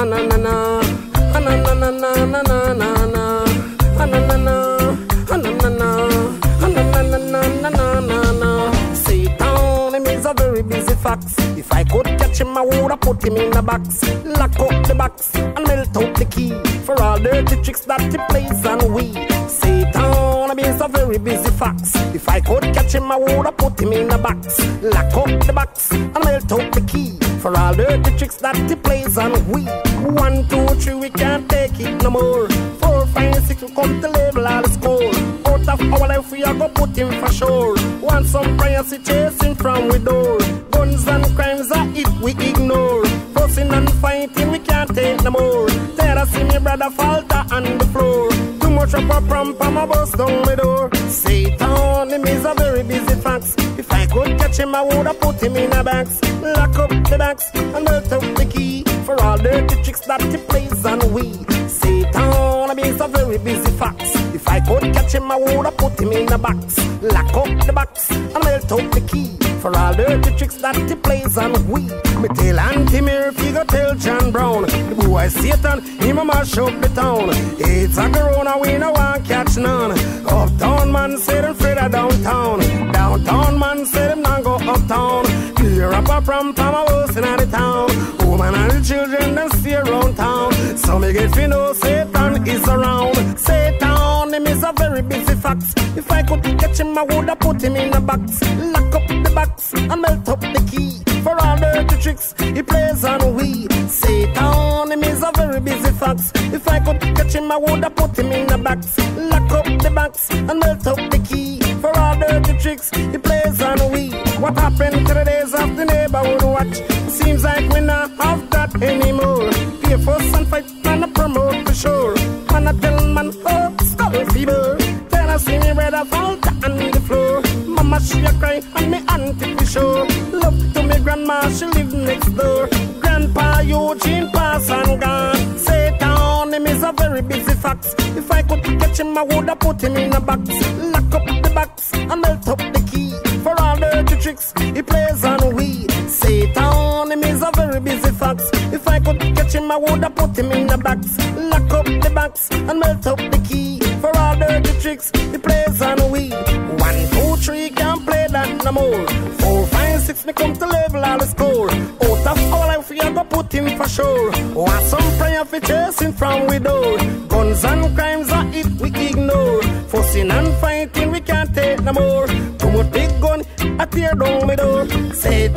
ananana, ananana, ananana, ananana, ananana, ananana, ananana. Satan, him is a very busy fox. If I could catch him, I woulda put him in a box, lock up the box, and melt out the key for all dirty tricks that he plays and we. Sit down wanna a very busy fox. If I could catch him, I woulda put him in a box, lock up the box, and melt out the key for all dirty tricks that he plays on we. One, two, three, we can't take it no more. Four, five, six, we come to level all the score. Out of our life, we are gonna put him for sure. Want some privacy chasing from we door. Guns and crimes are it we ignore. Fussing and fighting, we can't take no more. Tell see me brother falter on the floor. Too much of a prom, pam, a bust down the door. Satan, him is a very busy fox. If I could catch him, I woulda put him in a box. Lock up box and melt out the key for all dirty tricks that he plays on we. Satan, is a very busy fox. If I could catch him, I woulda put him in a box. Lock up the box and melt out the key for all dirty tricks that he plays on we. Me tell Auntie Mary, go tell John Brown, the boy Satan, him a mash up the town. It's a corona, we no want catch none. Uptown man of downtown. Downtown From from a house in the town. Woman and the children them stay around town. So me get to know Satan is around. Satan, him is a very busy fox. If I could catch him, I woulda put him in a box. Lock up the box and melt up the key. For all dirty tricks he plays on we. Satan, him is a very busy fox. If I could catch him, I woulda put him in a box. Lock up the box and melt up the key. For all dirty tricks Seems like we not have that anymore. Pay fuss and fight and a promote for sure. Man I tell man, oh, skull fever. Then I see me brother falter on the floor. Mama she a cry and me auntie for sure. Love to me grandma, she live next door. Grandpa Eugene pass and gone. Satan, him is a very busy fox. If I could catch him, I woulda put him in a box. Lock up the box and melt up the key. For all dirty tricks I woulda put him in a box. Lock up the box and melt up the key. For all dirty tricks he plays on we. One, two, three, can't play that no more. Four, five, six, me come to level all the score. Out of our life, we gonna put him for sure. Want some prayer for chasing from door. Guns and crimes are it we ignore. Fussing and fighting, we can't take no more. Too much big gun, I tear down my door. Say is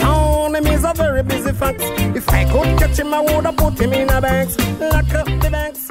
very busy fox. If I could catch him, I woulda put him in a box. Lock up the box